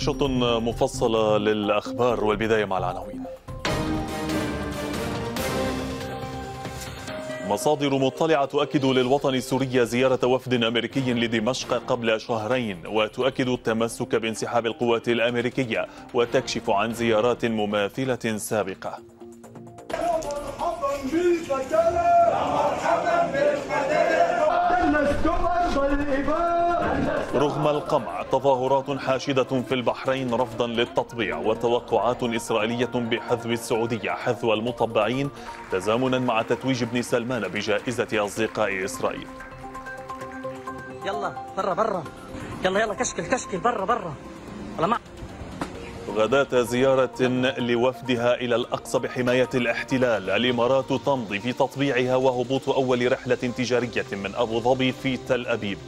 نشرة مفصلة للأخبار والبداية مع العناوين. مصادر مطلعة تؤكد للوطن السوري زيارة وفد أمريكي لدمشق قبل شهرين وتؤكد التمسك بانسحاب القوات الأمريكية وتكشف عن زيارات مماثلة سابقة. مرحبا بالفتاة رغم القمع تظاهرات حاشدة في البحرين رفضا للتطبيع وتوقعات إسرائيلية بحذف السعودية حذو المطبعين تزامنا مع تتويج ابن سلمان بجائزة أصدقاء إسرائيل. يلا برا برا. يلا يلا كشكل كشكل برا برا. غداة زيارة لوفدها إلى الأقصى بحماية الاحتلال. الإمارات تمضي في تطبيعها وهبوط أول رحلة تجارية من أبو ظبي في تل أبيب.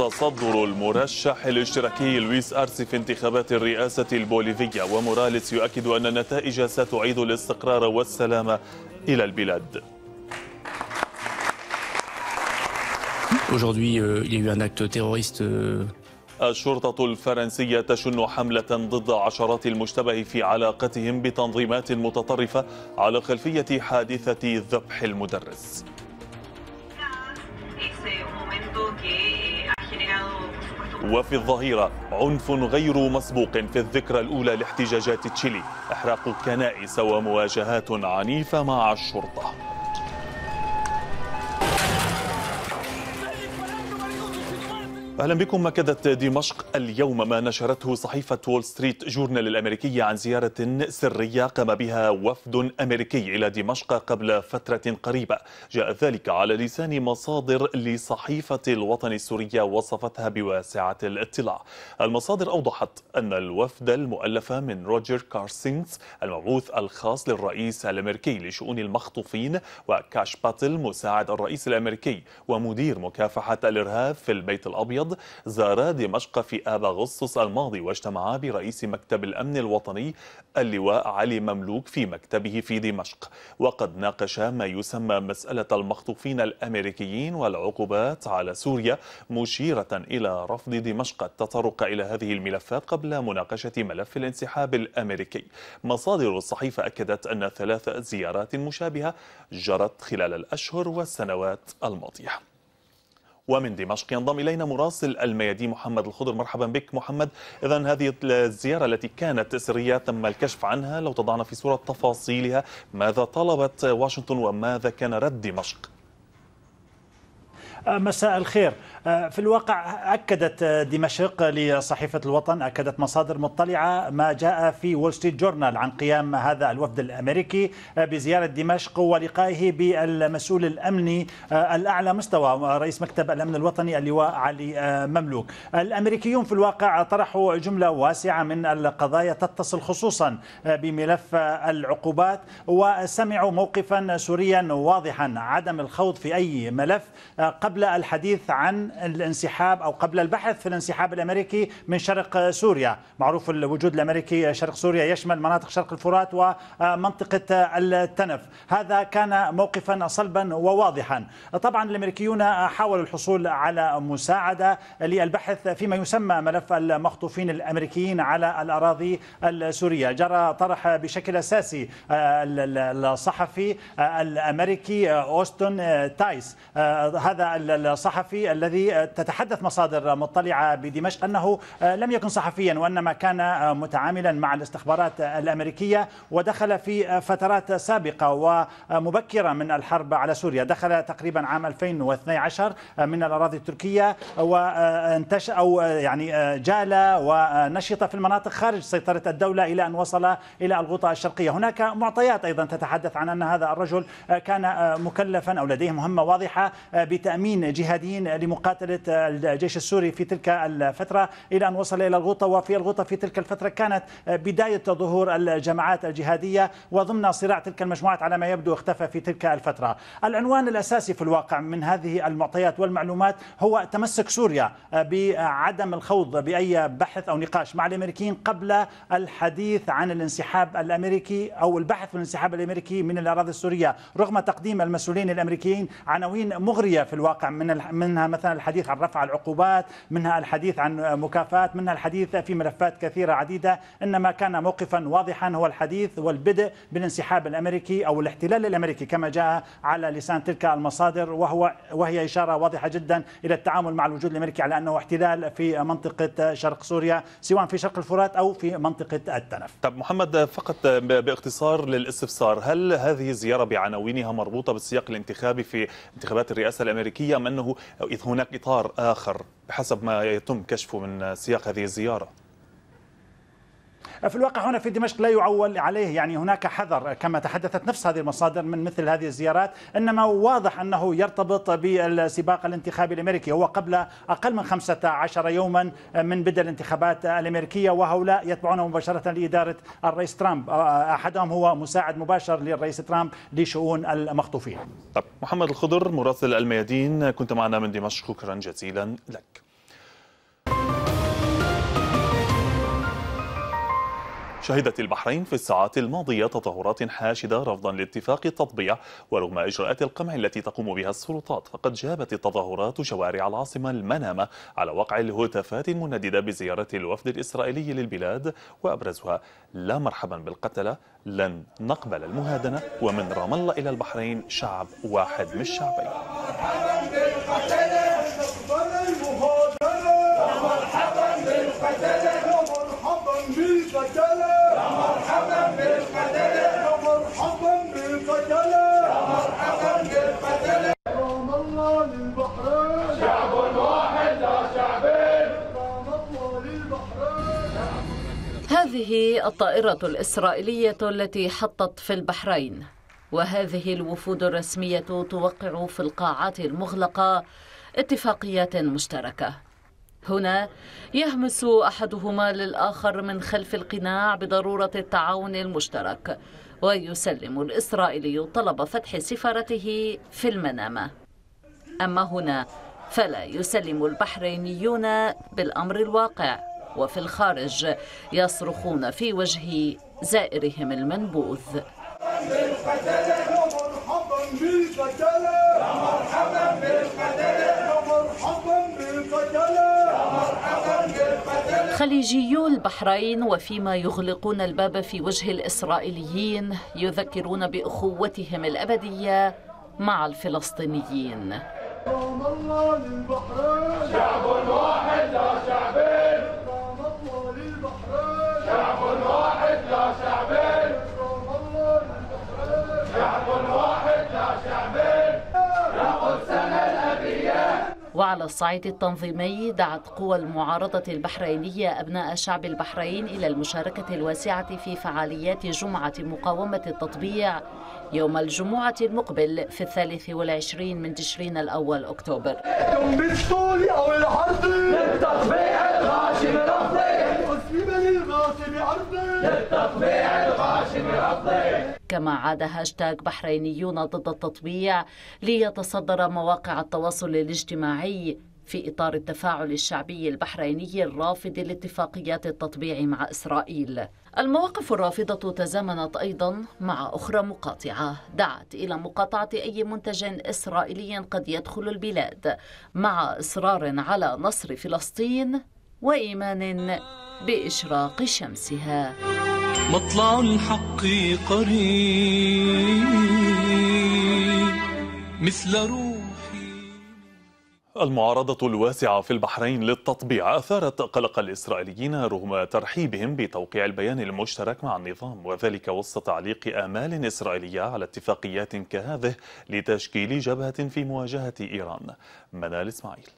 تصدر المرشح الاشتراكي لويس أرسي في انتخابات الرئاسة البوليفية. وموراليس يؤكد أن النتائج ستعيد الاستقرار والسلام إلى البلاد. Aujourd'hui, euh, il y a eu un acte terroriste euh, الشرطة الفرنسية تشن حملة ضد عشرات المشتبه في علاقتهم بتنظيمات متطرفة على خلفية حادثة ذبح المدرس. وفي الظهيرة عنف غير مسبوق في الذكرى الأولى لاحتجاجات تشيلي. إحراق كنائس ومواجهات عنيفة مع الشرطة. أهلا بكم. أكدت دمشق اليوم ما نشرته صحيفة وول ستريت جورنال الامريكيه عن زيارة سرية قام بها وفد أمريكي إلى دمشق قبل فترة قريبة. جاء ذلك على لسان مصادر لصحيفة الوطن السورية وصفتها بواسعة الاطلاع. المصادر أوضحت أن الوفد المؤلف من روجر كارسينز المبعوث الخاص للرئيس الأمريكي لشؤون المخطوفين وكاش باتل مساعد الرئيس الأمريكي ومدير مكافحة الإرهاب في البيت الابيض زارا دمشق في آب أغسطس الماضي واجتمعا برئيس مكتب الأمن الوطني اللواء علي مملوك في مكتبه في دمشق. وقد ناقشا ما يسمى مسألة المخطوفين الأمريكيين والعقوبات على سوريا مشيرة إلى رفض دمشق. التطرق إلى هذه الملفات قبل مناقشة ملف الانسحاب الأمريكي. مصادر الصحيفة أكدت أن ثلاث زيارات مشابهة جرت خلال الأشهر والسنوات الماضية. ومن دمشق ينضم إلينا مراسل الميادين محمد الخضر. مرحبا بك محمد. اذا هذه الزيارة التي كانت سرية تم الكشف عنها لو تضعنا في صورة تفاصيلها. ماذا طلبت واشنطن وماذا كان رد دمشق؟ مساء الخير. في الواقع أكدت دمشق لصحيفة الوطن أكدت مصادر مطلعة ما جاء في وول ستريت جورنال عن قيام هذا الوفد الأمريكي بزيارة دمشق ولقائه بالمسؤول الأمني الأعلى مستوى رئيس مكتب الأمن الوطني اللواء علي مملوك. الأمريكيون في الواقع طرحوا جملة واسعة من القضايا تتصل خصوصا بملف العقوبات وسمعوا موقفا سوريا واضحا عدم الخوض في أي ملف قبل الحديث عن الانسحاب أو قبل البحث في الانسحاب الأمريكي من شرق سوريا، معروف الوجود الأمريكي شرق سوريا يشمل مناطق شرق الفرات ومنطقة التنف، هذا كان موقفا صلبا وواضحا. طبعا الأمريكيون حاولوا الحصول على مساعدة للبحث فيما يسمى ملف المخطوفين الأمريكيين على الأراضي السورية، جرى طرح بشكل أساسي الصحفي الأمريكي اوستون تايس. هذا الصحفي الذي تتحدث مصادر مطلعة بدمشق أنه لم يكن صحفيا وإنما كان متعاملا مع الاستخبارات الأمريكية ودخل في فترات سابقة ومبكرة من الحرب على سوريا. دخل تقريبا عام 2012 من الأراضي التركية وانتشر أو يعني جال ونشط في المناطق خارج سيطرة الدولة إلى أن وصل إلى الغوطة الشرقية. هناك معطيات أيضا تتحدث عن أن هذا الرجل كان مكلفا أو لديه مهمة واضحة بتأمين جهاديين لمقاومة مقاتلة الجيش السوري في تلك الفترة إلى أن وصل إلى الغوطة وفي الغوطة في تلك الفترة كانت بداية ظهور الجماعات الجهادية وضمن صراع تلك المجموعات على ما يبدو اختفى في تلك الفترة. العنوان الأساسي في الواقع من هذه المعطيات والمعلومات هو تمسك سوريا بعدم الخوض بأي بحث أو نقاش مع الأمريكيين قبل الحديث عن الانسحاب الأمريكي أو البحث في الانسحاب الأمريكي من الأراضي السورية رغم تقديم المسؤولين الأمريكيين عناوين مغرية في الواقع من منها مثلا الحديث عن رفع العقوبات منها الحديث عن مكافآت منها الحديث في ملفات كثيرة عديدة. إنما كان موقفا واضحا هو الحديث والبدء بالانسحاب الأمريكي أو الاحتلال الأمريكي كما جاء على لسان تلك المصادر وهو وهي إشارة واضحة جدا إلى التعامل مع الوجود الأمريكي على أنه احتلال في منطقة شرق سوريا سواء في شرق الفرات أو في منطقة التنف. طب محمد فقط باختصار للاستفسار هل هذه الزيارة بعناوينها مربوطة بالسياق الانتخابي في انتخابات الرئاسة الأمريكية أم أنه هناك إطار آخر بحسب ما يتم كشفه من سياق هذه الزيارة. في الواقع هنا في دمشق لا يعول عليه يعني هناك حذر كما تحدثت نفس هذه المصادر من مثل هذه الزيارات إنما واضح أنه يرتبط بالسباق الانتخابي الأمريكي هو قبل أقل من 15 يوما من بدء الانتخابات الأمريكية وهؤلاء يتبعون مباشرة لإدارة الرئيس ترامب أحدهم هو مساعد مباشر للرئيس ترامب لشؤون المخطوفين. طب محمد الخضر مراسل الميادين كنت معنا من دمشق شكرا جزيلا لك. شهدت البحرين في الساعات الماضية تظاهرات حاشدة رفضا لاتفاق التطبيع ورغم إجراءات القمع التي تقوم بها السلطات فقد جابت التظاهرات شوارع العاصمة المنامة على وقع الهتافات المنددة بزيارة الوفد الإسرائيلي للبلاد وأبرزها. لا مرحبا بالقتلة لن نقبل المهادنة ومن رام الله إلى البحرين شعب واحد مش شعبين هذه الطائرة الإسرائيلية التي حطت في البحرين. وهذه الوفود الرسمية توقع في القاعات المغلقة اتفاقيات مشتركة. هنا يهمس أحدهما للآخر من خلف القناع بضرورة التعاون المشترك ويسلم الإسرائيلي طلب فتح سفارته في المنامة. أما هنا فلا يسلم البحرينيون بالأمر الواقع. وفي الخارج يصرخون في وجه زائرهم المنبوذ. خليجيو البحرين وفيما يغلقون الباب في وجه الإسرائيليين يذكرون بأخوتهم الأبدية مع الفلسطينيين. شعب واحد لا شعبين. شعب واحد لا شعبين. شعب واحد لا شعبين. الأبيات. وعلى الصعيد التنظيمي دعت قوى المعارضة البحرينية أبناء شعب البحرين إلى المشاركة الواسعة في فعاليات جمعة مقاومة التطبيع يوم الجمعة المقبل في الثالث والعشرين من تشرين الأول أكتوبر يوم بالطول أو العرض للتطبيع الغاشم رفضي مسلما للغاصب عرضي للتطبيع كما عاد هاشتاج بحرينيون ضد التطبيع ليتصدر مواقع التواصل الاجتماعي في إطار التفاعل الشعبي البحريني الرافض لاتفاقيات التطبيع مع إسرائيل. المواقف الرافضة تزامنت أيضا مع أخرى مقاطعة دعت إلى مقاطعة أي منتج إسرائيلي قد يدخل البلاد مع إصرار على نصر فلسطين وإيمان بإشراق شمسها. مطلع الحق قريب مثل روح المعارضة الواسعة في البحرين للتطبيع أثارت قلق الإسرائيليين رغم ترحيبهم بتوقيع البيان المشترك مع النظام وذلك وسط تعليق آمال إسرائيلية على اتفاقيات كهذه لتشكيل جبهة في مواجهة إيران. منال إسماعيل.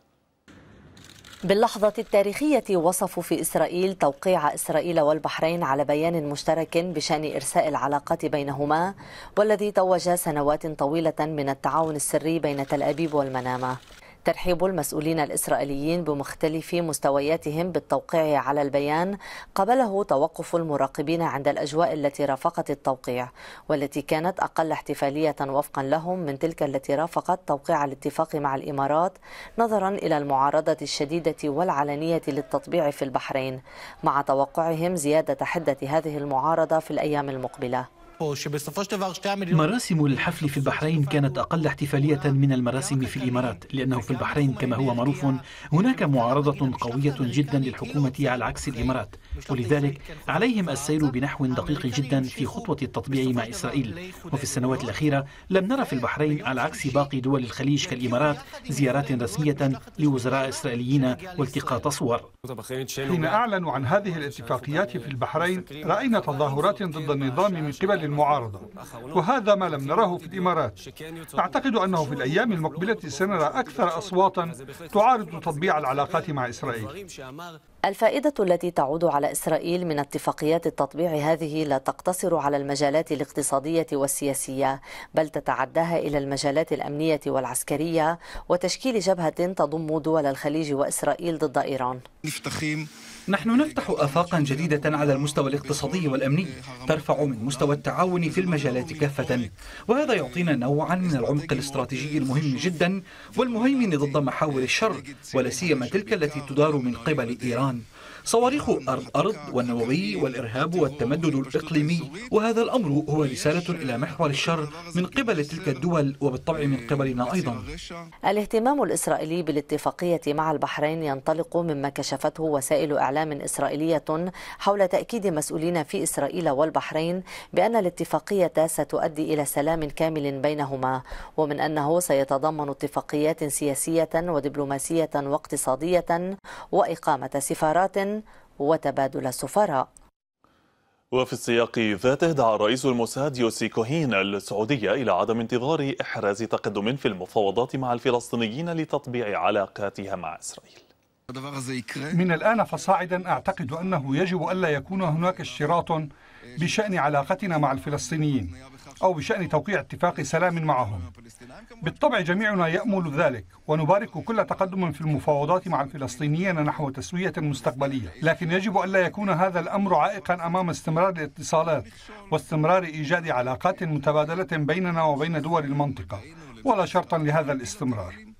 باللحظة التاريخية وصفوا في إسرائيل توقيع إسرائيل والبحرين على بيان مشترك بشأن إرساء العلاقات بينهما والذي توج سنوات طويلة من التعاون السري بين تل أبيب والمنامة. ترحيب المسؤولين الإسرائيليين بمختلف مستوياتهم بالتوقيع على البيان قبله توقف المراقبين عند الأجواء التي رافقت التوقيع والتي كانت أقل احتفالية وفقا لهم من تلك التي رافقت توقيع الاتفاق مع الإمارات نظرا إلى المعارضة الشديدة والعلنية للتطبيع في البحرين مع توقعهم زيادة حدة هذه المعارضة في الأيام المقبلة. مراسم الحفل في البحرين كانت أقل احتفالية من المراسم في الإمارات لأنه في البحرين كما هو معروف هناك معارضة قوية جدا للحكومة على عكس الإمارات ولذلك عليهم السير بنحو دقيق جدا في خطوة التطبيع مع إسرائيل. وفي السنوات الأخيرة لم نرى في البحرين على عكس باقي دول الخليج كالإمارات زيارات رسمية لوزراء إسرائيليين والتقاط صور. حين أعلنوا عن هذه الاتفاقيات في البحرين رأينا تظاهرات ضد النظام من قبل المعارضة وهذا ما لم نراه في الإمارات. أعتقد أنه في الأيام المقبلة سنرى أكثر أصواتا تعارض تطبيع العلاقات مع إسرائيل. الفائدة التي تعود على إسرائيل من اتفاقيات التطبيع هذه لا تقتصر على المجالات الاقتصادية والسياسية بل تتعداها إلى المجالات الأمنية والعسكرية وتشكيل جبهة تضم دول الخليج وإسرائيل ضد إيران. نحن نفتح آفاقا جديدة على المستوى الاقتصادي والأمني ترفع من مستوى التعاون في المجالات كافة. وهذا يعطينا نوعا من العمق الاستراتيجي المهم جدا والمهيمن ضد محاور الشر ولا سيما تلك التي تدار من قبل إيران. صواريخ أرض أرض والنووي والإرهاب والتمدد الإقليمي. وهذا الأمر هو رسالة إلى محور الشر من قبل تلك الدول وبالطبع من قبلنا أيضا. الاهتمام الإسرائيلي بالاتفاقية مع البحرين ينطلق مما كشفته وسائل إعلام إسرائيلية حول تأكيد مسؤولين في إسرائيل والبحرين بأن الاتفاقية ستؤدي إلى سلام كامل بينهما ومن أنه سيتضمن اتفاقيات سياسية ودبلوماسية واقتصادية وإقامة سفارات وتبادل السفراء. وفي السياق ذاته دعا رئيس الموساد يوسي كوهين السعودية إلى عدم انتظار إحراز تقدم في المفاوضات مع الفلسطينيين لتطبيع علاقاتها مع إسرائيل. من الآن فصاعدا أعتقد أنه يجب ألا يكون هناك اشتراط بشأن علاقتنا مع الفلسطينيين. أو بشأن توقيع اتفاق سلام معهم. بالطبع جميعنا يأمل ذلك ونبارك كل تقدم في المفاوضات مع الفلسطينيين نحو تسوية مستقبلية. لكن يجب ألا يكون هذا الأمر عائقا أمام استمرار الاتصالات واستمرار إيجاد علاقات متبادلة بيننا وبين دول المنطقة ولا شرطا لهذا الاستمرار.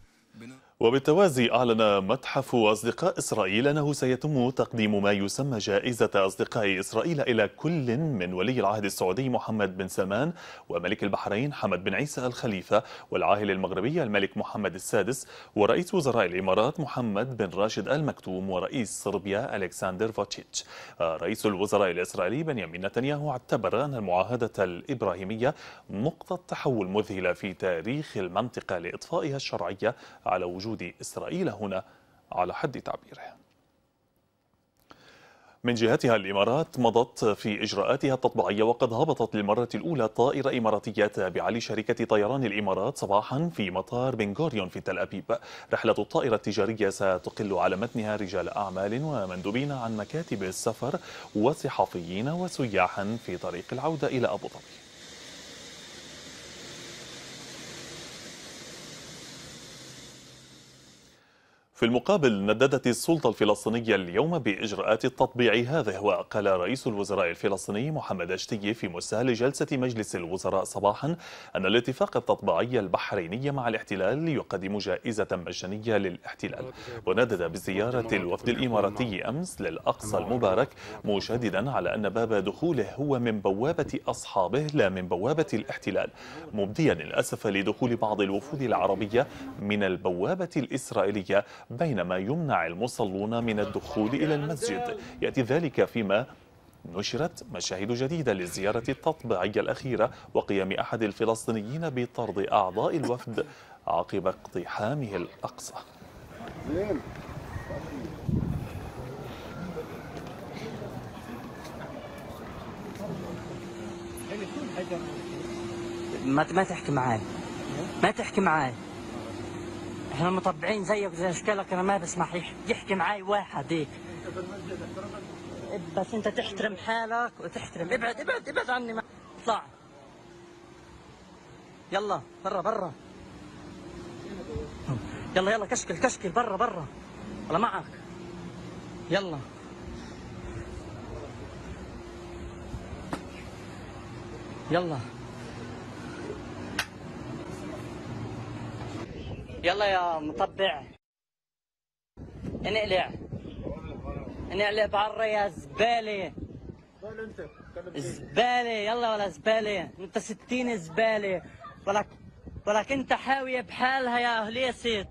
وبالتوازي أعلن متحف أصدقاء إسرائيل أنه سيتم تقديم ما يسمى جائزة أصدقاء إسرائيل إلى كل من ولي العهد السعودي محمد بن سلمان وملك البحرين حمد بن عيسى الخليفة والعاهل المغربي الملك محمد السادس ورئيس وزراء الإمارات محمد بن راشد المكتوم ورئيس صربيا ألكسندر فوتشيتش. رئيس الوزراء الإسرائيلي بنيامين نتنياهو اعتبر أن المعاهدة الإبراهيمية نقطة تحول مذهلة في تاريخ المنطقة لإضفائها الشرعية على وجود وجود إسرائيل هنا على حد تعبيره. من جهتها الإمارات مضت في إجراءاتها التطبيعية وقد هبطت للمرة الأولى طائرة إماراتية تابعة لشركة طيران الإمارات صباحا في مطار بن غوريون في تل أبيب. رحلة الطائرة التجارية ستقل على متنها رجال أعمال ومندوبين عن مكاتب السفر وصحفيين وسياحا في طريق العودة إلى أبو ظبي. في المقابل نددت السلطة الفلسطينية اليوم بإجراءات التطبيع هذا وقال رئيس الوزراء الفلسطيني محمد أشتي في مساء جلسة مجلس الوزراء صباحا أن الاتفاق التطبيعي البحريني مع الاحتلال يقدم جائزة مجانية للاحتلال. وندد بزيارة الوفد الإماراتي أمس للأقصى المبارك مشددا على أن باب دخوله هو من بوابة أصحابه لا من بوابة الاحتلال. مبديا الأسف لدخول بعض الوفود العربية من البوابة الإسرائيلية بينما يمنع المصلون من الدخول إلى المسجد. يأتي ذلك فيما نشرت مشاهد جديدة للزيارة التطبيعية الأخيرة وقيام أحد الفلسطينيين بطرد أعضاء الوفد عقب اقتحامه الأقصى. ما ما تحكي معي ما تحكي معي إحنا مطبعين زيك زي أشكالك أنا ما بسمح يحكي معي واحد هيك. بس أنت تحترم حالك وتحترم. ابعد ابعد ابعد عني ما اطلع. يلا برا برا. يلا يلا كشكل كشكل برا برا. ولا معك. يلا. يلا. يلا يا مطبع. انقلع انقلع برا يا زبالة زبالة يلا ولا زبالة انت ستين زبالة ولك ولك انت حاوية بحالها يا هليست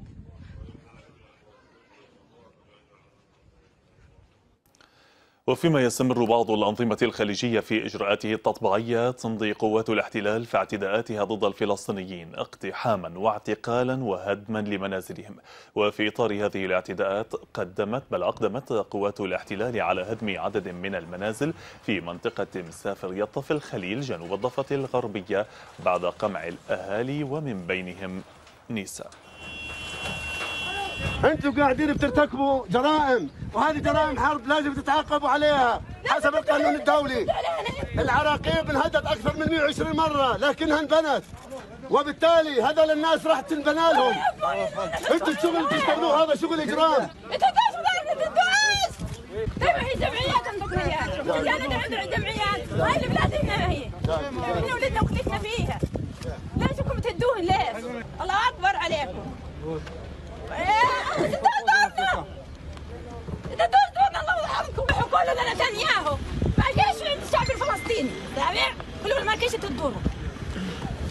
وفيما يستمر بعض الأنظمة الخليجية في إجراءاته التطبيعية تمضي قوات الاحتلال في اعتداءاتها ضد الفلسطينيين اقتحاما واعتقالا وهدما لمنازلهم. وفي إطار هذه الاعتداءات قدمت بل أقدمت قوات الاحتلال على هدم عدد من المنازل في منطقة مسافر يطف الخليل جنوب الضفة الغربية بعد قمع الأهالي ومن بينهم نساء أنتم قاعدين بترتكبوا جرائم وهذه جرائم حرب لازم تتعاقبوا عليها حسب القانون الدولي العراقيب انهدت أكثر من 120 مره لكنها انبنت وبالتالي هذول الناس راح تنبنى لهم أنتم الشغل بتشتغلوه هذا شغل اجرام هي جمعيات عندكم هي رجالنا عندنا جمعيات هاي البلاد هنا هي إحنا ولدنا وكلتنا فيها ليش انكم تهدوهن ليش؟ الله اكبر عليكم دورنا أنتوا دورنا الله يرحمكم بحكوا لنا نتنياهو ما جاش الشعب الفلسطيني سامع؟ قولوا ما كيش تدوروا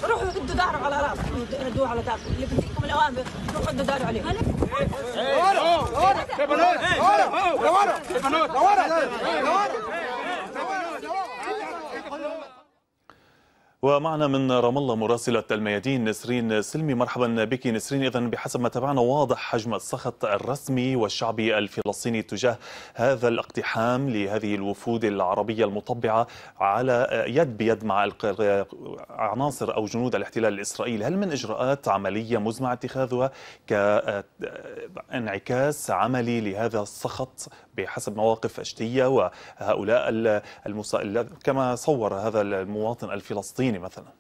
روحوا ادوا داروا على راسكم ردوا على داركم اللي بديكم الاوامر روحوا ادوا داروا عليهم ورا ورا ورا ورا ورا ورا ومعنا من رام الله مراسلة الميادين نسرين سلمي مرحبا بك نسرين. إذا بحسب ما تابعنا واضح حجم السخط الرسمي والشعبي الفلسطيني تجاه هذا الاقتحام لهذه الوفود العربية المطبعة على يد بيد مع عناصر أو جنود الاحتلال الإسرائيلي. هل من إجراءات عملية مزمع اتخاذها كانعكاس عملي لهذا السخط بحسب مواقف أشتية وهؤلاء المص... كما صور هذا المواطن الفلسطيني مثلا.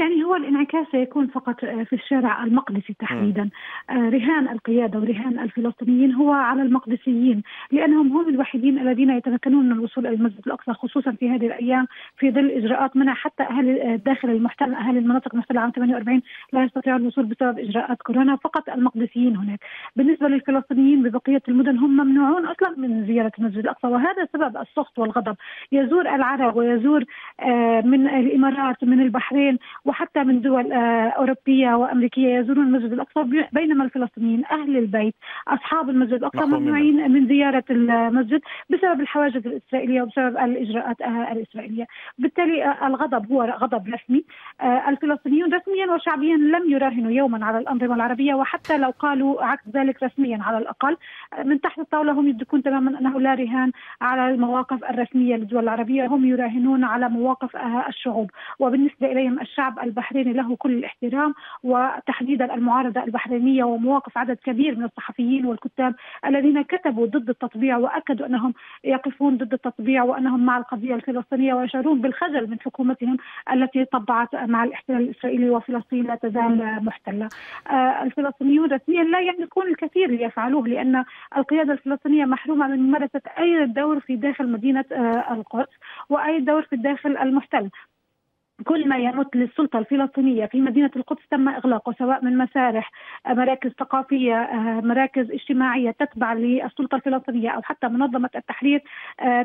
يعني هو الانعكاس سيكون فقط في الشارع المقدسي تحديدا. رهان القيادة ورهان الفلسطينيين هو على المقدسيين لأنهم هم الوحيدين الذين يتمكنون من الوصول إلى المسجد الأقصى خصوصا في هذه الأيام في ظل إجراءات منع حتى أهل داخل المحتل أهل المناطق المحتلة عام 48 لا يستطيعون الوصول بسبب إجراءات كورونا فقط المقدسيين هناك. بالنسبة للفلسطينيين ببقية المدن هم ممنوعون أصلا من زيارة المسجد الأقصى وهذا سبب السخط والغضب. يزور العرب ويزور من الإمارات من البحرين وحتى من دول أوروبية وأمريكية يزورون المسجد الأقصى بينما الفلسطينيين أهل البيت أصحاب المسجد الأقصى ممنوعين من زيارة المسجد بسبب الحواجز الإسرائيلية وبسبب الإجراءات الإسرائيلية. بالتالي الغضب هو غضب رسمي. الفلسطينيون رسميا وشعبيا لم يراهنوا يوما على الأنظمة العربية وحتى لو قالوا عكس ذلك رسميا على الأقل. من تحت الطاولة هم يدركون تماما أنه لا رهان على المواقف الرسمية للدول العربية. هم يراهنون على مواقف الشعوب. وبالنسبة إليهم الشعب البحريني له كل الاحترام وتحديدا المعارضة البحرينية ومواقف عدد كبير من الصحفيين والكتاب الذين كتبوا ضد التطبيع وأكدوا أنهم يقفون ضد التطبيع وأنهم مع القضية الفلسطينية ويشعرون بالخجل من حكومتهم التي طبعت مع الاحتلال الإسرائيلي وفلسطين لا تزال محتلة. الفلسطينيون رسميا لا يملكون الكثير ليفعلوه لأن القيادة الفلسطينية محرومة من ممارسة أي دور في داخل مدينة القدس وأي دور في الداخل المحتل. كل ما يمت للسلطة الفلسطينية في مدينة القدس تم إغلاقه سواء من مسارح مراكز ثقافية مراكز اجتماعية تتبع للسلطة الفلسطينية أو حتى منظمة التحرير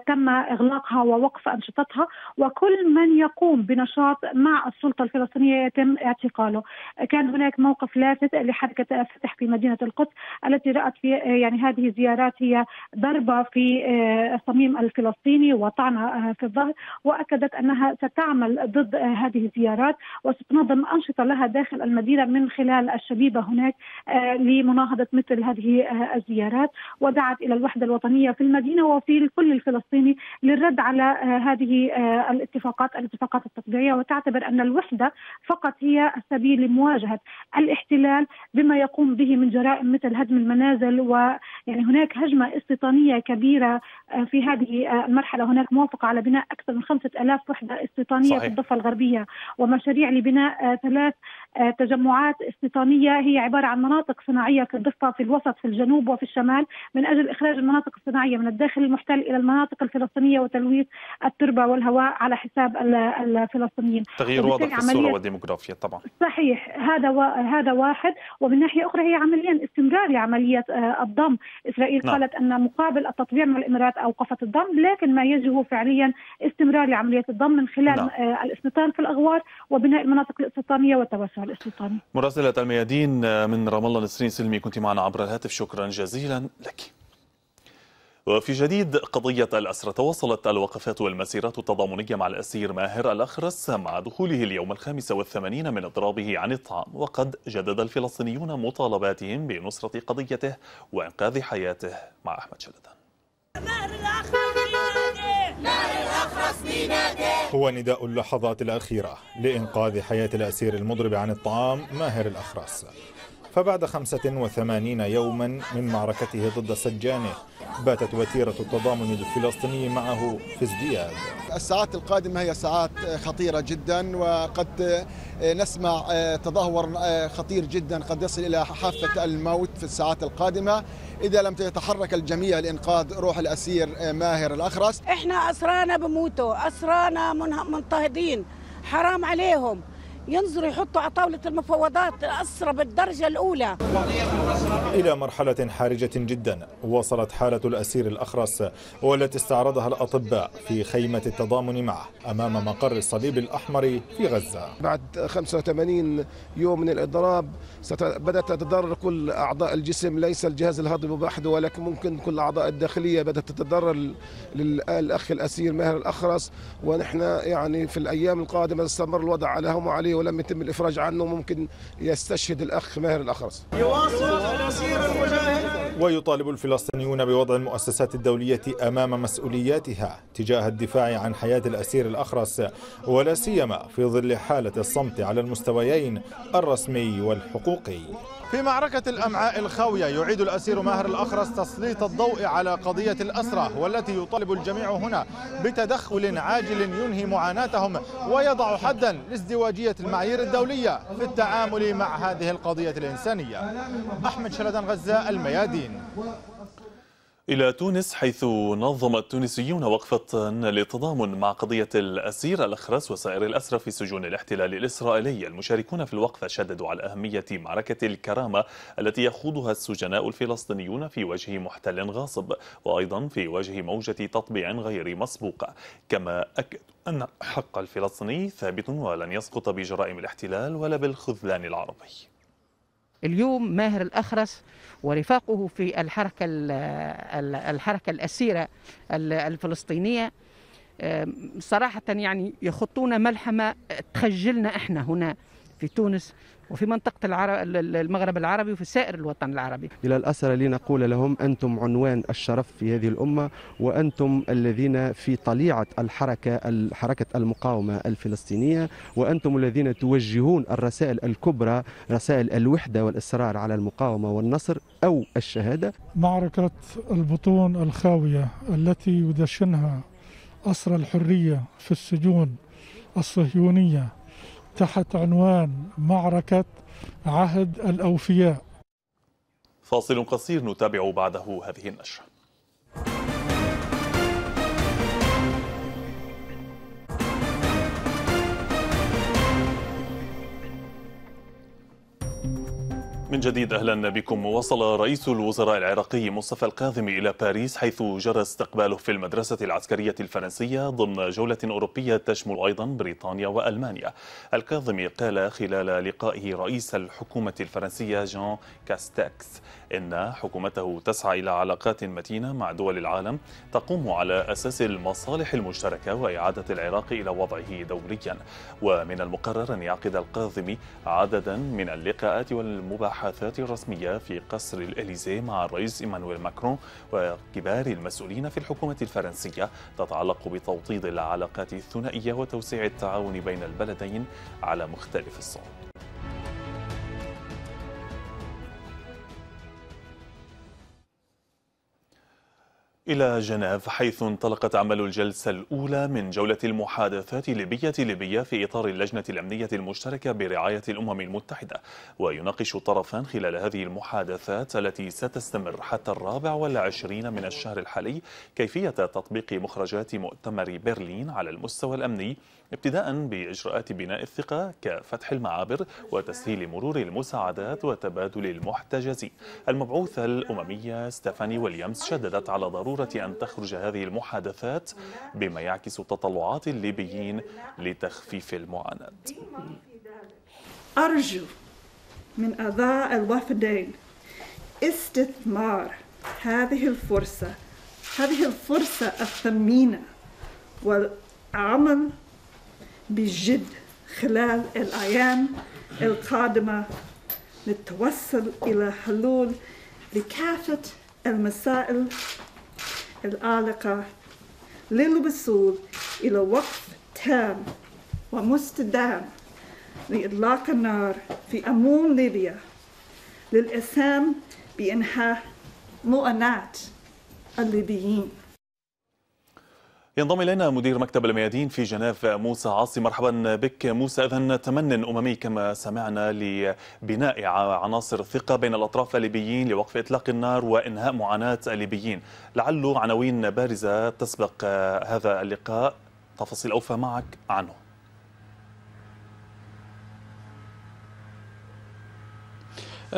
تم إغلاقها ووقف أنشطتها. وكل من يقوم بنشاط مع السلطة الفلسطينية يتم اعتقاله. كان هناك موقف لافت لحركة فتح في مدينة القدس التي رأت في يعني هذه الزيارات هي ضربة في الصميم الفلسطيني وطعنة في الظهر وأكدت أنها ستعمل ضد هذه الزيارات وستنظم أنشطة لها داخل المدينة من خلال الشبيبة هناك لمناهضة مثل هذه الزيارات. ودعت إلى الوحدة الوطنية في المدينة وفي الكل الفلسطيني للرد على هذه الاتفاقات الاتفاقات التطبيعية. وتعتبر أن الوحدة فقط هي السبيل لمواجهة الاحتلال بما يقوم به من جرائم مثل هدم المنازل. ويعني هناك هجمة استيطانية كبيرة في هذه المرحلة. هناك موافقة على بناء أكثر من خمسة ألاف وحدة استيطانية صحيح. في الضفة الغربية. ومشاريع لبناء ثلاث آه، تجمعات استيطانية. هي عبارة عن مناطق صناعية في الضفة في الوسط في الجنوب وفي الشمال من أجل إخراج المناطق الصناعية من الداخل المحتل إلى المناطق الفلسطينية وتلويث التربة والهواء على حساب الفلسطينيين. تغيير واضح في الصورة والديموغرافيا طبعا. صحيح. هذا و... هذا واحد. ومن ناحية أخرى هي عمليا استمرار لعملية آه، الضم. إسرائيل نعم. قالت أن مقابل التطبيع مع الإمارات اوقفت الضم لكن ما يجب فعليا استمرار لعملية الضم من خلال نعم. آه، الاستيطان في الأغوار وبناء المناطق الاستيطانيه والتوسع. الاستيطاني مراسلة الميادين من رام الله نسرين سلمي كنت معنا عبر الهاتف. شكرا جزيلا لك. وفي جديد قضية الأسرة تواصلت الوقفات والمسيرات التضامنية مع الأسير ماهر الأخرس مع دخوله اليوم الخامس والثمانين من إضرابه عن الطعام. وقد جدد الفلسطينيون مطالباتهم بنصرة قضيته وإنقاذ حياته مع أحمد شلدان. ماهر الأخرس. هو نداء اللحظات الأخيرة لإنقاذ حياة الأسير المضرب عن الطعام ماهر الأخرس فبعد 85 يوما من معركته ضد سجانه باتت وتيرة التضامن الفلسطيني معه في ازدياد الساعات القادمة هي ساعات خطيرة جدا وقد نسمع تدهور خطير جدا قد يصل إلى حافة الموت في الساعات القادمة. إذا لم يتحرك الجميع لإنقاذ روح الأسير ماهر الأخرس. إحنا أسرانا بموتوا أسرانا منطهدين حرام عليهم. ينظروا يحطوا على طاولة المفاوضات الأسرى بالدرجة الأولى. إلى مرحلة حرجة جدا وصلت حالة الأسير الأخرس والتي استعرضها الأطباء في خيمة التضامن معه أمام مقر الصليب الأحمر في غزة. بعد 85 يوم من الإضراب بدأت تتضرر كل أعضاء الجسم. ليس الجهاز الهضمي وحده ولكن ممكن كل الأعضاء الداخلية بدأت تتضرر للأخ الأسير ماهر الأخرس. ونحن يعني في الأيام القادمة استمر الوضع على هم عليه ولم يتم الإفراج عنه ممكن يستشهد الأخ ماهر الأخرس. يواصل المجاهد ويطالب الفلسطينيون بوضع المؤسسات الدولية أمام مسؤولياتها تجاه الدفاع عن حياة الأسير الأخرس ولا سيما في ظل حالة الصمت على المستويين الرسمي والحقوقي. في معركة الأمعاء الخاوية يعيد الأسير ماهر الأخرس تسليط الضوء على قضية الأسرة والتي يطالب الجميع هنا بتدخل عاجل ينهي معاناتهم ويضع حدا لازدواجية المعايير الدولية في التعامل مع هذه القضية الإنسانية. أحمد شلدان غزة الميادين. إلى تونس حيث نظم التونسيون وقفة للتضامن مع قضية الأسير الأخرس وسائر الأسرى في سجون الاحتلال الإسرائيلي. المشاركون في الوقفة شددوا على أهمية معركة الكرامة التي يخوضها السجناء الفلسطينيون في وجه محتل غاصب وأيضا في وجه موجة تطبيع غير مسبوقة كما أكد أن حق الفلسطيني ثابت ولن يسقط بجرائم الاحتلال ولا بالخذلان العربي. اليوم ماهر الأخرس ورفاقه في الحركة الحركة الأسيرة الفلسطينية. صراحة يعني يخطون ملحمة تخجلنا إحنا هنا في تونس. وفي منطقة المغرب العربي وفي سائر الوطن العربي. إلى الأسرى لنقول لهم أنتم عنوان الشرف في هذه الأمة وأنتم الذين في طليعة الحركة حركة المقاومة الفلسطينية وأنتم الذين توجهون الرسائل الكبرى رسائل الوحدة والإصرار على المقاومة والنصر أو الشهادة. معركة البطون الخاوية التي يدشنها أسرى الحرية في السجون الصهيونية تحت عنوان معركة عهد الأوفياء. فاصل قصير نتابع بعده هذه النشرة. من جديد أهلا بكم وصل رئيس الوزراء العراقي مصطفى الكاظمي إلى باريس حيث جرى استقباله في المدرسة العسكرية الفرنسية ضمن جولة أوروبية تشمل أيضا بريطانيا وألمانيا. الكاظمي قال خلال لقائه رئيس الحكومة الفرنسية جان كاستاكس إن حكومته تسعى إلى علاقات متينة مع دول العالم تقوم على أساس المصالح المشتركة وإعادة العراق إلى وضعه دوريا. ومن المقرر أن يعقد الكاظمي عددا من اللقاءات والمباحثات المباحثات الرسمية في قصر الإليزي مع الرئيس إيمانويل ماكرون وكبار المسؤولين في الحكومة الفرنسية تتعلق بتوطيد العلاقات الثنائية وتوسيع التعاون بين البلدين على مختلف الصعود إلى جنيف حيث انطلقت عمل الجلسة الأولى من جولة المحادثات الليبية ليبيا في إطار اللجنة الأمنية المشتركة برعاية الأمم المتحدة. ويناقش الطرفان خلال هذه المحادثات التي ستستمر حتى الرابع والعشرين من الشهر الحالي كيفية تطبيق مخرجات مؤتمر برلين على المستوى الأمني. ابتداء بإجراءات بناء الثقة كفتح المعابر وتسهيل مرور المساعدات وتبادل المحتجزين المبعوثة الأممية ستيفاني ويليامز شددت على ضرورة أن تخرج هذه المحادثات بما يعكس تطلعات الليبيين لتخفيف المعاناة. أرجو من أعضاء الوفدين استثمار هذه الفرصة هذه الفرصة الثمينة والعمل بجد خلال الأيام القادمة للتوصل إلى حلول لكافة المسائل العالقة للوصول إلى وقف تام ومستدام لإطلاق النار في أمون ليبيا للإسهام بإنهاء مؤنات الليبيين. ينضم إلينا مدير مكتب الميادين في جنيف موسى عاصي. مرحبا بك موسى. اذا تمن أممي كما سمعنا لبناء عناصر الثقة بين الأطراف الليبيين لوقف إطلاق النار وإنهاء معاناة الليبيين. لعله عناوين بارزة تسبق هذا اللقاء. تفاصيل أوفى معك عنه.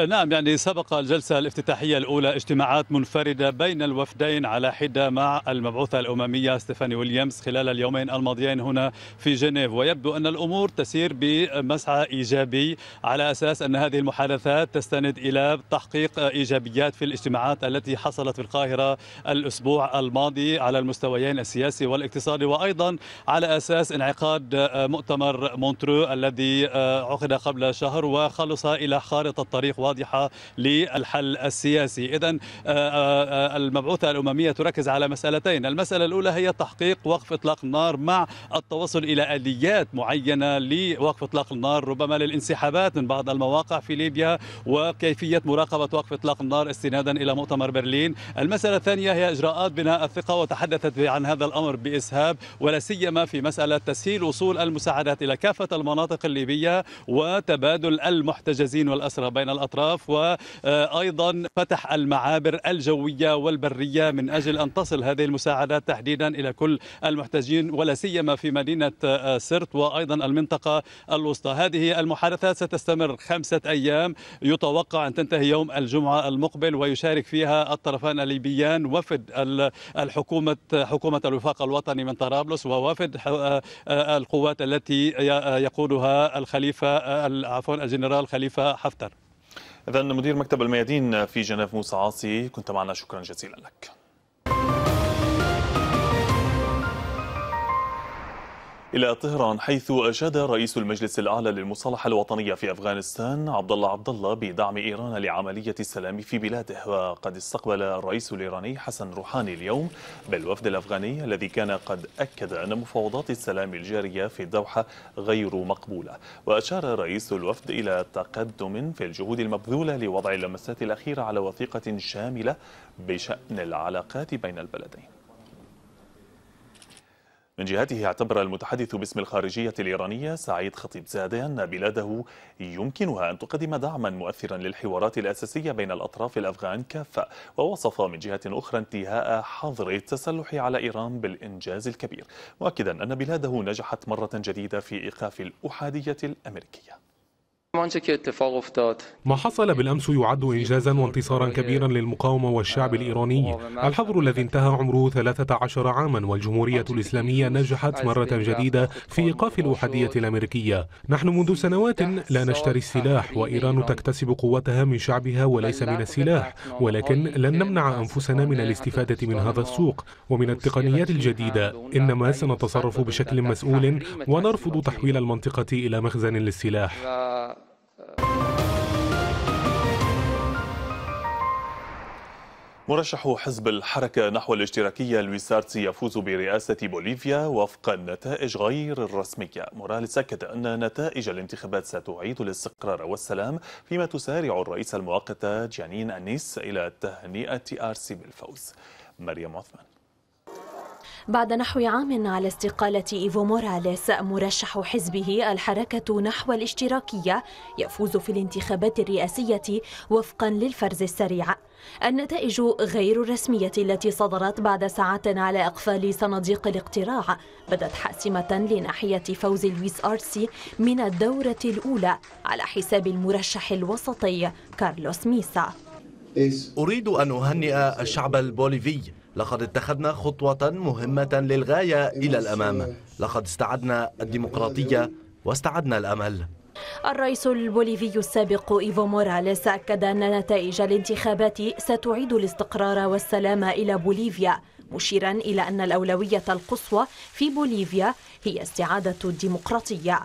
نعم يعني سبق الجلسة الافتتاحية الأولى اجتماعات منفردة بين الوفدين على حدة مع المبعوثة الأممية ستيفاني ويليامز خلال اليومين الماضيين هنا في جنيف. ويبدو أن الأمور تسير بمسعى إيجابي على أساس أن هذه المحادثات تستند إلى تحقيق إيجابيات في الاجتماعات التي حصلت في القاهرة الأسبوع الماضي على المستويين السياسي والاقتصادي وأيضا على أساس انعقاد مؤتمر مونترو الذي عقد قبل شهر وخلص إلى خارطة طريق واضحة للحل السياسي. إذا المبعوثة الأممية تركز على مسألتين. المسألة الأولى هي تحقيق وقف إطلاق النار مع التوصل إلى آليات معينة لوقف إطلاق النار ربما للانسحابات من بعض المواقع في ليبيا وكيفية مراقبة وقف إطلاق النار استنادا إلى مؤتمر برلين. المسألة الثانية هي إجراءات بناء الثقة وتحدثت عن هذا الأمر بإسهاب ولا سيما في مسألة تسهيل وصول المساعدات إلى كافة المناطق الليبية وتبادل المحتجزين والأسرى بين الأطراف. الأطراف وأيضا فتح المعابر الجوية والبرية من أجل أن تصل هذه المساعدات تحديدا إلى كل المحتاجين ولا سيما في مدينة سرت وأيضا المنطقة الوسطى. هذه المحادثات ستستمر خمسة أيام. يتوقع أن تنتهي يوم الجمعة المقبل ويشارك فيها الطرفان الليبيان وفد الحكومة حكومة الوفاق الوطني من طرابلس ووفد القوات التي يقودها الخليفة عفوا الجنرال خليفة حفتر. إذا مدير مكتب الميادين في جنيف موسى عاصي كنت معنا شكرا جزيلا لك. إلى طهران حيث أشاد رئيس المجلس الأعلى للمصالحة الوطنية في أفغانستان عبد الله عبد الله بدعم إيران لعملية السلام في بلاده. وقد استقبل الرئيس الإيراني حسن روحاني اليوم بالوفد الأفغاني الذي كان قد أكد أن مفاوضات السلام الجارية في الدوحة غير مقبولة. وأشار رئيس الوفد إلى تقدم في الجهود المبذولة لوضع اللمسات الأخيرة على وثيقة شاملة بشأن العلاقات بين البلدين. من جهته اعتبر المتحدث باسم الخارجية الإيرانية سعيد خطيب زادة أن بلاده يمكنها أن تقدم دعما مؤثرا للحوارات الأساسية بين الأطراف الأفغان كافة ووصف من جهة أخرى انتهاء حظر التسلح على إيران بالإنجاز الكبير مؤكدا أن بلاده نجحت مرة جديدة في إيقاف الأحادية الأمريكية. ما حصل بالأمس يعد إنجازا وانتصارا كبيرا للمقاومة والشعب الإيراني. الحظر الذي انتهى عمره 13 عاما والجمهورية الإسلامية نجحت مرة جديدة في إيقاف الأحادية الأمريكية. نحن منذ سنوات لا نشتري السلاح وإيران تكتسب قوتها من شعبها وليس من السلاح ولكن لن نمنع أنفسنا من الاستفادة من هذا السوق ومن التقنيات الجديدة. إنما سنتصرف بشكل مسؤول ونرفض تحويل المنطقة إلى مخزن للسلاح. مرشح حزب الحركة نحو الاشتراكية لويس أرتسي يفوز برئاسة بوليفيا وفق النتائج غير الرسمية. موراليس أكد أن نتائج الانتخابات ستعيد الاستقرار والسلام فيما تسارع الرئيس المؤقتة جانين أنيس إلى تهنئة أرسي بالفوز. مريم عثمان. بعد نحو عام على استقالة إيفو موراليس مرشح حزبه الحركة نحو الاشتراكية يفوز في الانتخابات الرئاسية وفقا للفرز السريع. النتائج غير الرسمية التي صدرت بعد ساعات على إقفال صناديق الاقتراع. بدت حاسمة لناحية فوز لويس أرسي من الدورة الأولى على حساب المرشح الوسطي كارلوس ميسا. أريد أن أهنئ الشعب البوليفي. لقد اتخذنا خطوة مهمة للغاية إلى الأمام. لقد استعدنا الديمقراطية واستعدنا الأمل. الرئيس البوليفي السابق إيفو موراليس أكد أن نتائج الانتخابات ستعيد الاستقرار والسلام إلى بوليفيا مشيرا إلى أن الأولوية القصوى في بوليفيا هي استعادة الديمقراطية.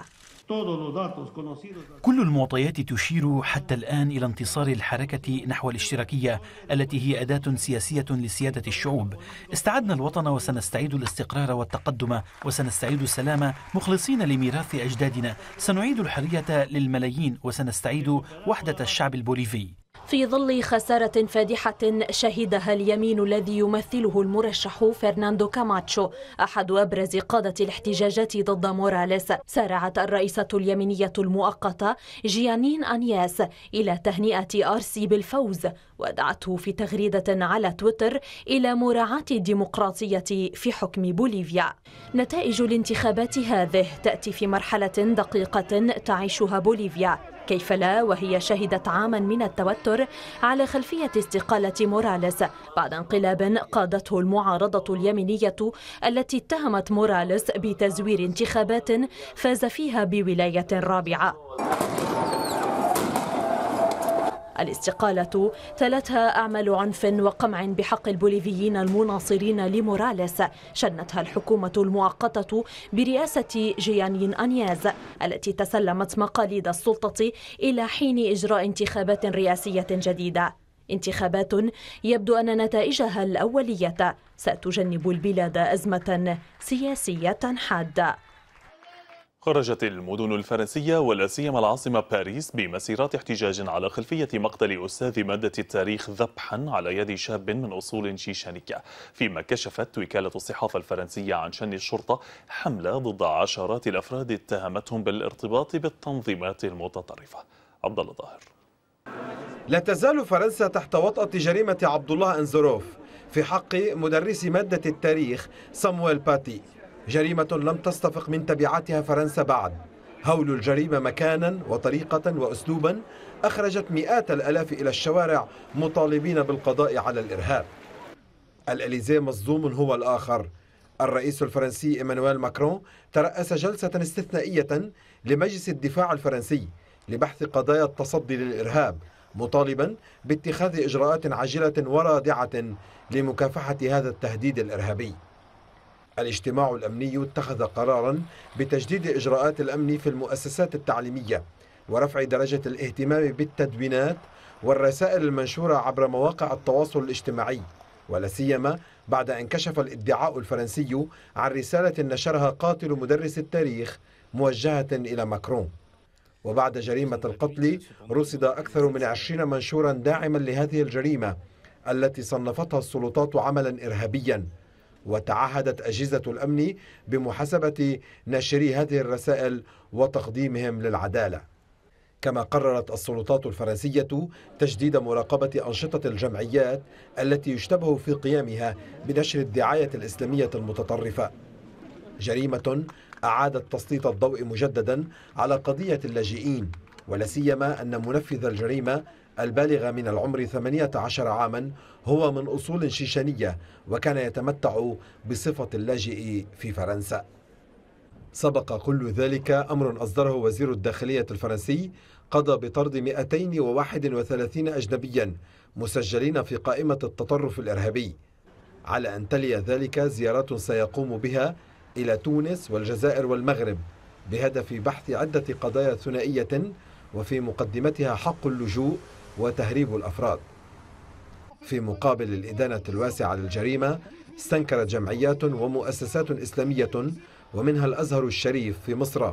كل المعطيات تشير حتى الآن إلى انتصار الحركة نحو الاشتراكية التي هي أداة سياسية لسيادة الشعوب. استعدنا الوطن وسنستعيد الاستقرار والتقدم وسنستعيد السلام مخلصين لميراث أجدادنا. سنعيد الحرية للملايين وسنستعيد وحدة الشعب البوليفي. في ظل خسارة فادحة شهدها اليمين الذي يمثله المرشح فرناندو كاماتشو أحد أبرز قادة الاحتجاجات ضد موراليس سارعت الرئيسة اليمينية المؤقتة جيانين أنياس إلى تهنئة أرسي بالفوز ودعته في تغريدة على تويتر إلى مراعاة الديمقراطية في حكم بوليفيا. نتائج الانتخابات هذه تأتي في مرحلة دقيقة تعيشها بوليفيا. كيف لا وهي شهدت عاما من التوتر على خلفية استقالة موراليس بعد انقلاب قادته المعارضة اليمينية التي اتهمت موراليس بتزوير انتخابات فاز فيها بولاية رابعة. الاستقالة تلتها أعمال عنف وقمع بحق البوليفيين المناصرين لموراليس شنتها الحكومة المؤقتة برئاسة جيانين أنياز التي تسلمت مقاليد السلطة إلى حين إجراء انتخابات رئاسية جديدة. انتخابات يبدو أن نتائجها الأولية ستجنب البلاد أزمة سياسية حادة. خرجت المدن الفرنسية ولا سيما العاصمة باريس بمسيرات احتجاج على خلفية مقتل أستاذ مادة التاريخ ذبحا على يد شاب من أصول شيشانية فيما كشفت وكالة الصحافة الفرنسية عن شن الشرطة حملة ضد عشرات الأفراد اتهمتهم بالارتباط بالتنظيمات المتطرفة. عبد الله ظاهر لا تزال فرنسا تحت وطأة جريمة عبد الله أنزروف في حق مدرس مادة التاريخ صامويل باتي. جريمة لم تستفق من تبعاتها فرنسا بعد. هول الجريمة مكانا وطريقة وأسلوبا أخرجت مئات الألاف إلى الشوارع مطالبين بالقضاء على الإرهاب. الأليزي مصدوم هو الآخر. الرئيس الفرنسي إيمانويل ماكرون ترأس جلسة استثنائية لمجلس الدفاع الفرنسي لبحث قضايا التصدي للإرهاب مطالبا باتخاذ إجراءات عاجلة ورادعة لمكافحة هذا التهديد الإرهابي. الاجتماع الأمني اتخذ قرارا بتجديد إجراءات الأمن في المؤسسات التعليمية ورفع درجة الاهتمام بالتدوينات والرسائل المنشورة عبر مواقع التواصل الاجتماعي ولا سيما بعد أن كشف الادعاء الفرنسي عن رسالة نشرها قاتل مدرس التاريخ موجهة إلى ماكرون. وبعد جريمة القتل رصد أكثر من عشرين منشورا داعما لهذه الجريمة التي صنفتها السلطات عملا إرهابيا. وتعهدت أجهزة الأمن بمحاسبة ناشري هذه الرسائل وتقديمهم للعدالة. كما قررت السلطات الفرنسية تجديد مراقبة أنشطة الجمعيات التي يشتبه في قيامها بنشر الدعاية الإسلامية المتطرفة. جريمة أعادت تسليط الضوء مجددا على قضية اللاجئين ولا سيما أن منفذ الجريمة البالغ من العمر 18 عاما هو من أصول شيشانية وكان يتمتع بصفة اللاجئ في فرنسا. سبق كل ذلك أمر أصدره وزير الداخلية الفرنسي قضى بطرد 231 أجنبيا مسجلين في قائمة التطرف الإرهابي. على أن تلي ذلك زيارات سيقوم بها إلى تونس والجزائر والمغرب بهدف بحث عدة قضايا ثنائية وفي مقدمتها حق اللجوء وتهريب الأفراد. في مقابل الإدانة الواسعة للجريمة استنكرت جمعيات ومؤسسات إسلامية ومنها الأزهر الشريف في مصر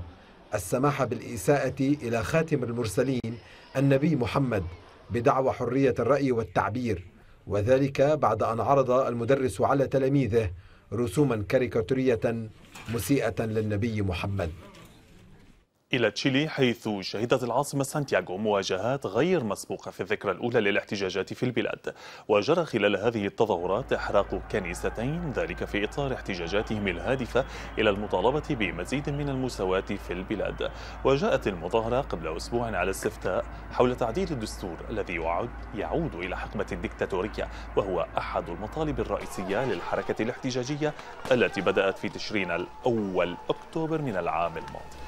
السماح بالإساءة إلى خاتم المرسلين النبي محمد بدعوى حرية الرأي والتعبير وذلك بعد أن عرض المدرس على تلاميذه رسوما كاريكاتورية مسيئة للنبي محمد إلى تشيلي حيث شهدت العاصمة سانتياغو مواجهات غير مسبوقة في الذكرى الأولى للاحتجاجات في البلاد. وجرى خلال هذه التظاهرات إحراق كنيستين ذلك في إطار احتجاجاتهم الهادفة إلى المطالبة بمزيد من المساواة في البلاد. وجاءت المظاهرة قبل أسبوع على استفتاء حول تعديل الدستور الذي يعود, يعود إلى حقبة الدكتاتورية وهو أحد المطالب الرئيسية للحركة الاحتجاجية التي بدأت في تشرين الأول أكتوبر من العام الماضي.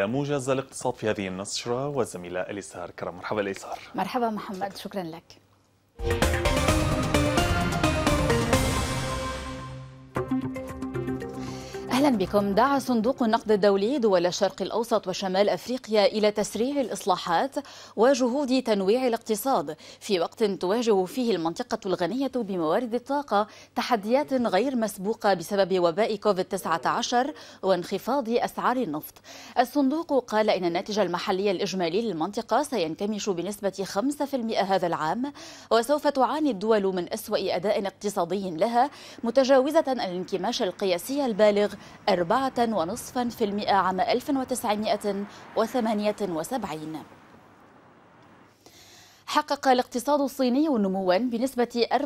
إلى موجز الاقتصاد في هذه النشرة والزميلة إليسار كرم. مرحبا إليسار. مرحبا محمد شكرا لك. أهلا بكم دعا صندوق النقد الدولي دول الشرق الأوسط وشمال أفريقيا إلى تسريع الإصلاحات وجهود تنويع الاقتصاد في وقت تواجه فيه المنطقة الغنية بموارد الطاقة تحديات غير مسبوقة بسبب وباء كوفيد 19 وانخفاض أسعار النفط. الصندوق قال إن الناتج المحلي الإجمالي للمنطقة سينكمش بنسبة 5% هذا العام وسوف تعاني الدول من أسوأ أداء اقتصادي لها متجاوزة الانكماش القياسي البالغ أربعة ونصفا في المئة عام 1978 حقق الاقتصاد الصيني نموا بنسبة 4.19%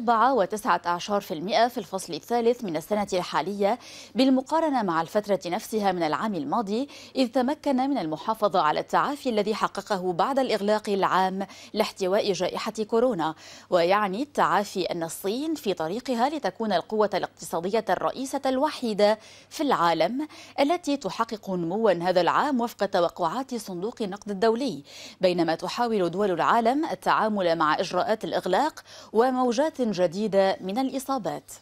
في الفصل الثالث من السنة الحالية بالمقارنة مع الفترة نفسها من العام الماضي إذ تمكن من المحافظة على التعافي الذي حققه بعد الإغلاق العام لاحتواء جائحة كورونا. ويعني التعافي أن الصين في طريقها لتكون القوة الاقتصادية الرئيسة الوحيدة في العالم التي تحقق نموا هذا العام وفق توقعات صندوق النقد الدولي. بينما تحاول دول العالم التعافي التعامل مع إجراءات الإغلاق وموجات جديدة من الإصابات.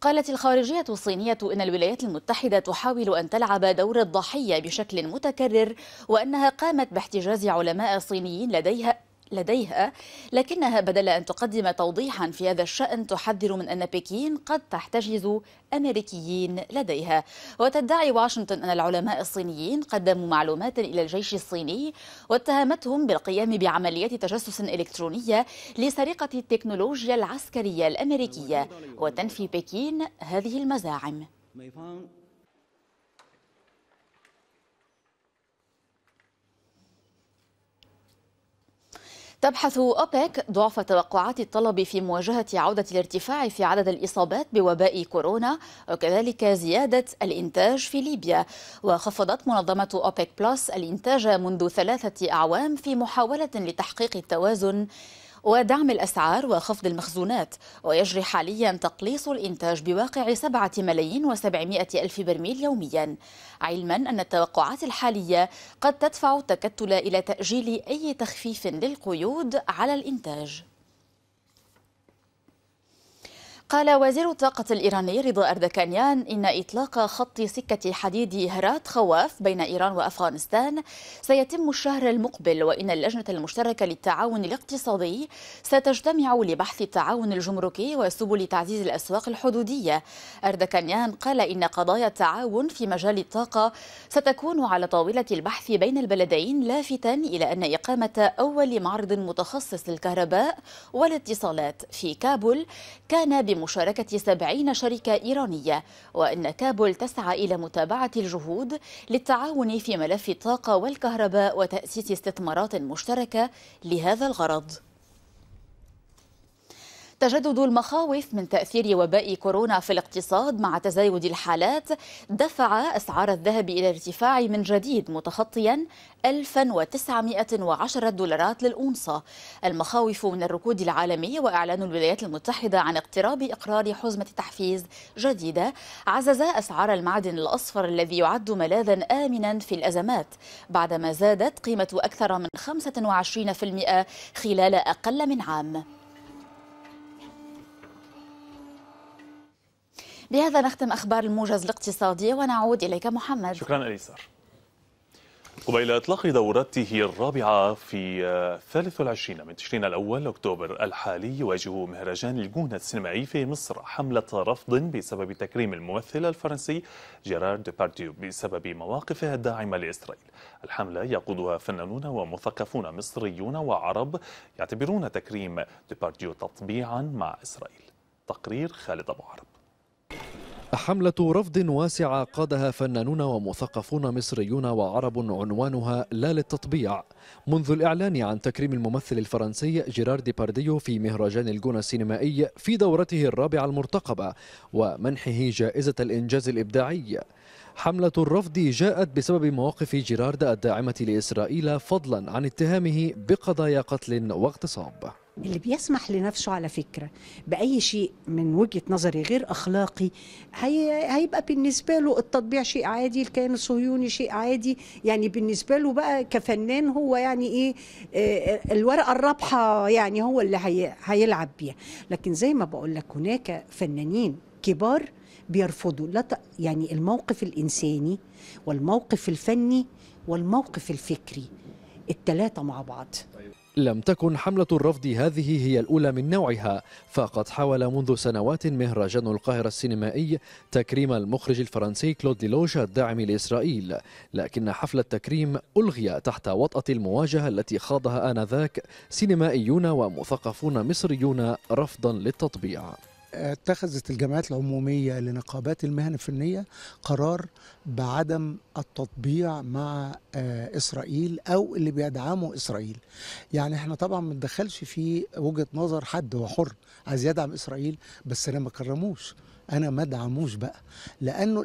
قالت الخارجية الصينية إن الولايات المتحدة تحاول أن تلعب دور الضحية بشكل متكرر وأنها قامت باحتجاز علماء صينيين لديها لديها لكنها بدل أن تقدم توضيحا في هذا الشأن تحذر من أن بكين قد تحتجز أمريكيين لديها. وتدعي واشنطن أن العلماء الصينيين قدموا معلومات إلى الجيش الصيني واتهمتهم بالقيام بعمليات تجسس إلكترونية لسرقة التكنولوجيا العسكرية الأمريكية وتنفي بكين هذه المزاعم. تبحث أوبك ضعف توقعات الطلب في مواجهة عودة الارتفاع في عدد الإصابات بوباء كورونا وكذلك زيادة الإنتاج في ليبيا. وخفضت منظمة أوبك بلس الإنتاج منذ ثلاثة أعوام في محاولة لتحقيق التوازن ودعم الأسعار وخفض المخزونات ويجري حاليا تقليص الإنتاج بواقع سبعة ملايين وسبعمائة ألف برميل يوميا. علما أن التوقعات الحالية قد تدفع التكتل إلى تأجيل أي تخفيف للقيود على الإنتاج. قال وزير الطاقة الإيراني رضا أردكانيان إن إطلاق خط سكة حديد هرات خواف بين إيران وأفغانستان سيتم الشهر المقبل وإن اللجنة المشتركة للتعاون الاقتصادي ستجتمع لبحث التعاون الجمركي وسبل تعزيز الأسواق الحدودية. أردكانيان قال إن قضايا التعاون في مجال الطاقة ستكون على طاولة البحث بين البلدين لافتا إلى أن إقامة أول معرض متخصص للكهرباء والاتصالات في كابول كان بمشاركة سبعين شركة إيرانية وأن كابول تسعى إلى متابعة الجهود للتعاون في ملف الطاقة والكهرباء وتأسيس استثمارات مشتركة لهذا الغرض. تجدد المخاوف من تأثير وباء كورونا في الاقتصاد مع تزايد الحالات. دفع أسعار الذهب إلى الارتفاع من جديد متخطيا 1910 دولارات للأونصة. المخاوف من الركود العالمي وإعلان الولايات المتحدة عن اقتراب إقرار حزمة تحفيز جديدة عزز أسعار المعدن الأصفر الذي يعد ملاذا آمنا في الأزمات. بعدما زادت قيمة أكثر من 25% خلال أقل من عام. بهذا نختم أخبار الموجز الاقتصادي ونعود إليك محمد. شكرا أليسار قبيل إطلاق دورته الرابعة في الثالث والعشرين من تشرين الأول أكتوبر الحالي يواجه مهرجان الجونة السينمائي في مصر حملة رفض بسبب تكريم الممثل الفرنسي جيرارد ديبارديو بسبب مواقفه الداعمة لإسرائيل. الحملة يقودها فنانون ومثقفون مصريون وعرب يعتبرون تكريم ديبارديو تطبيعا مع إسرائيل. تقرير خالد أبو عرب. حملة رفض واسعة قادها فنانون ومثقفون مصريون وعرب عنوانها لا للتطبيع. منذ الإعلان عن تكريم الممثل الفرنسي جيرار ديبارديو في مهرجان الجونة السينمائي في دورته الرابعة المرتقبة ومنحه جائزة الإنجاز الإبداعي. حملة الرفض جاءت بسبب مواقف جيرارد الداعمة لإسرائيل فضلا عن اتهامه بقضايا قتل واغتصاب. اللي بيسمح لنفسه على فكرة بأي شيء من وجهة نظري غير أخلاقي هي هيبقى بالنسبة له التطبيع شيء عادي الكيان الصهيوني شيء عادي. يعني بالنسبة له بقى كفنان هو يعني إيه آه الورقة الرابحة يعني هو اللي هي هيلعب بيها. لكن زي ما بقول لك هناك فنانين كبار بيرفضوا لا يعني الموقف الإنساني والموقف الفني والموقف الفكري الثلاثة مع بعض. لم تكن حملة الرفض هذه هي الأولى من نوعها فقد حاول منذ سنوات مهرجان القاهرة السينمائي تكريم المخرج الفرنسي كلود ليلوش الداعم لإسرائيل لكن حفل التكريم ألغي تحت وطأة المواجهة التي خاضها آنذاك سينمائيون ومثقفون مصريون رفضا للتطبيع. اتخذت الجمعيات العمومية لنقابات المهن الفنية قرار بعدم التطبيع مع إسرائيل أو اللي بيدعموا إسرائيل. يعني إحنا طبعا ما ندخلش في وجهة نظر حد هو حر عايز يدعم إسرائيل بس أنا ما كرموش. أنا ما ادعموش بقى. لأنه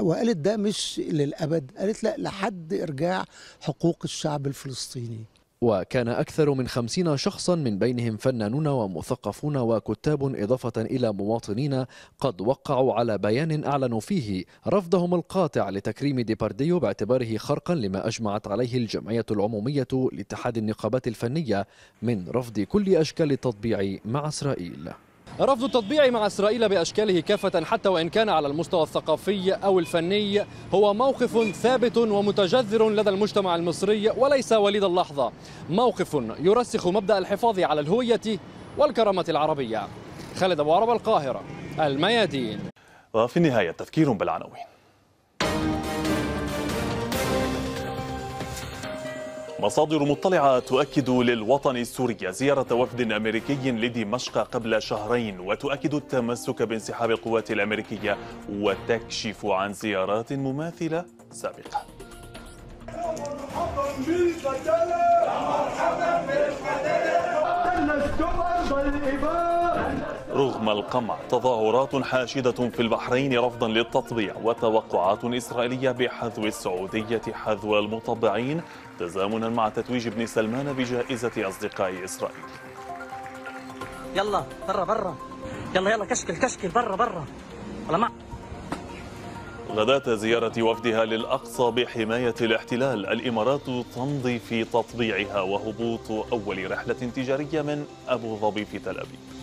وقالت ده مش للأبد قالت لا لحد إرجاع حقوق الشعب الفلسطيني. وكان أكثر من خمسين شخصا من بينهم فنانون ومثقفون وكتاب إضافة إلى مواطنين قد وقعوا على بيان أعلنوا فيه رفضهم القاطع لتكريم ديبارديو باعتباره خرقا لما أجمعت عليه الجمعية العمومية لاتحاد النقابات الفنية من رفض كل أشكال التطبيع مع إسرائيل. رفض التطبيع مع إسرائيل بأشكاله كافة حتى وإن كان على المستوى الثقافي أو الفني. هو موقف ثابت ومتجذر لدى المجتمع المصري وليس وليد اللحظة. موقف يرسخ مبدأ الحفاظ على الهوية والكرامة العربية. خالد أبو عرب القاهرة الميادين. وفي النهاية تذكير بالعناوين مصادر مطلعة تؤكد للوطن السوري زيارة وفد أمريكي لدمشق قبل شهرين وتؤكد التمسك بانسحاب القوات الأمريكية وتكشف عن زيارات مماثلة سابقة. رغم القمع تظاهرات حاشدة في البحرين رفضا للتطبيع وتوقعات إسرائيلية بحذو السعودية حذو المطبعين تزامنا مع تتويج ابن سلمان بجائزة أصدقاء إسرائيل. يلا برا برا. يلا يلا كشكل كشكل برا برا. ولا ما غداة زيارة وفدها للأقصى بحماية الاحتلال الإمارات تمضي في تطبيعها وهبوط أول رحلة تجارية من أبو ظبي في تل أبيب.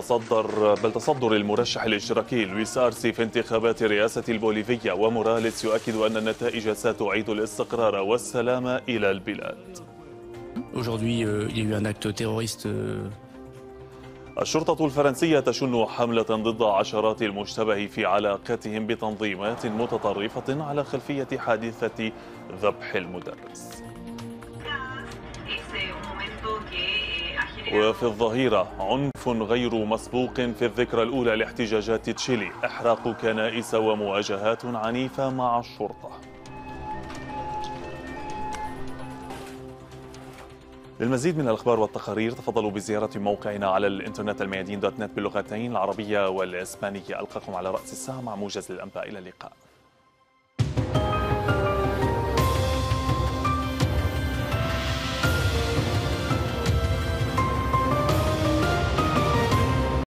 تصدر بل تصدر المرشح الاشتراكي لويس أرسي في انتخابات رئاسة البوليفية وموراليس يؤكد أن النتائج ستعيد الاستقرار والسلام إلى البلاد. Aujourd'hui, euh, il y a eu un acte terroriste euh, الشرطة الفرنسية تشن حملة ضد عشرات المشتبه في علاقتهم بتنظيمات متطرفة على خلفية حادثة ذبح المدرس. وفي الظهيرة عنف غير مسبوق في الذكرى الأولى لاحتجاجات تشيلي. إحراق كنائس ومواجهات عنيفة مع الشرطة. للمزيد من الأخبار والتقارير تفضلوا بزيارة موقعنا على الإنترنت الميادين دوت نت باللغتين العربية والإسبانية. ألقاكم على رأس الساعة مع موجز للأنباء إلى اللقاء.